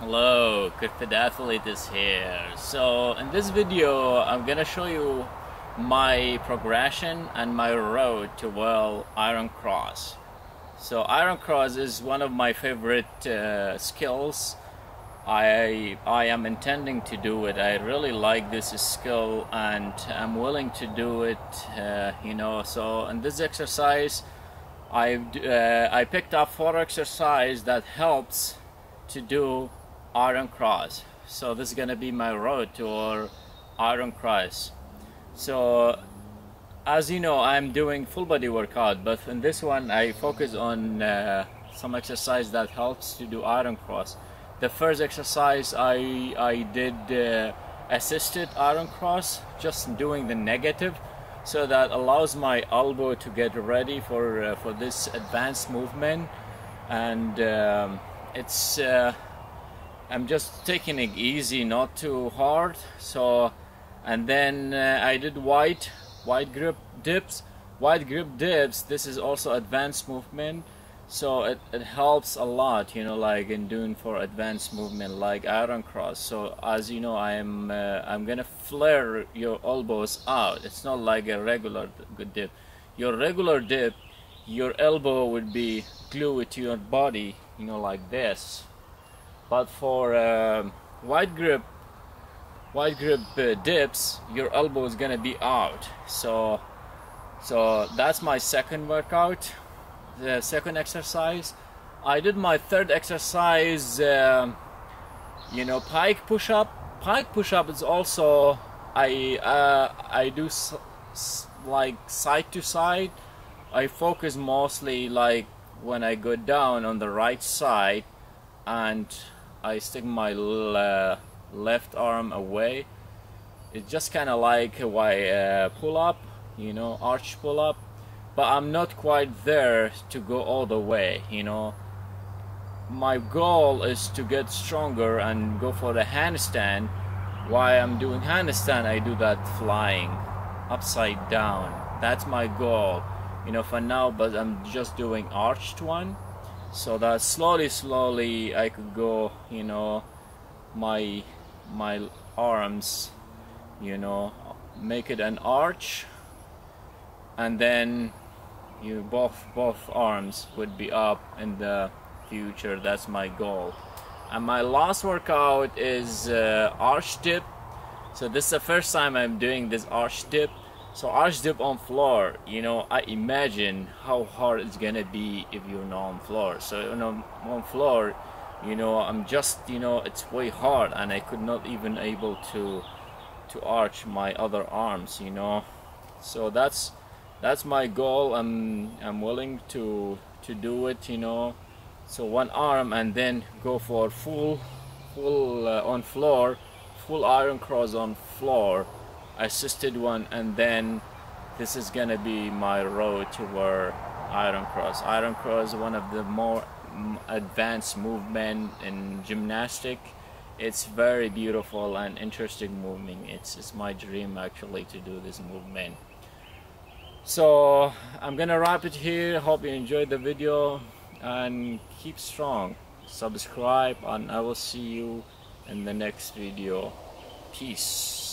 Hello, Good Fit Athlete is here. So in this video, I'm gonna show you my progression and my road to well Iron Cross. So Iron Cross is one of my favorite uh, skills. I I am intending to do it. I really like this skill and I'm willing to do it. Uh, you know, so in this exercise, I uh, I picked up four exercise that helps to do Iron Cross. So this is gonna be my road to Iron Cross. So as you know, I'm doing full body workout, but in this one I focus on uh, some exercise that helps to do Iron Cross. The first exercise I I did uh, assisted Iron Cross, just doing the negative, so that allows my elbow to get ready for uh, for this advanced movement, and um, it's uh, I'm just taking it easy, not too hard. So, and then uh, I did wide, wide grip dips. Wide grip dips. This is also advanced movement, so it, it helps a lot. You know, like in doing for advanced movement, like iron cross. So as you know, I'm uh, I'm gonna flare your elbows out. It's not like a regular good dip. Your regular dip, your elbow would be glued to your body. You know, like this but for uh, wide grip wide grip uh, dips your elbow is gonna be out. So so that's my second workout the second exercise. I did my third exercise uh, you know pike push-up. Pike push-up is also I uh, I do like side to side. I focus mostly like when I go down on the right side and I stick my left arm away. It's just kind of like a uh, pull up you know arch pull up. But I'm not quite there to go all the way you know. My goal is to get stronger and go for the handstand. While I'm doing handstand I do that flying upside down. That's my goal you know for now but I'm just doing arched one so that slowly slowly I could go you know my my arms you know make it an arch. And then you both both arms would be up in the future. That's my goal. And my last workout is uh, arch dip so this is the first time I'm doing this arch dip so arch dip on floor, you know, I imagine how hard it's gonna be if you're not on floor. So know, on floor, you know, I'm just, you know, it's way hard, and I could not even able to to arch my other arms, you know. So that's that's my goal. I'm I'm willing to to do it, you know. So one arm and then go for full full uh, on floor, full iron cross on floor assisted one and then this is gonna be my road to where iron cross. Iron cross is one of the more advanced movement in gymnastic. It's very beautiful and interesting movement. It's, it's my dream actually to do this movement. So I'm gonna wrap it here. Hope you enjoyed the video and keep strong. Subscribe and I will see you in the next video. Peace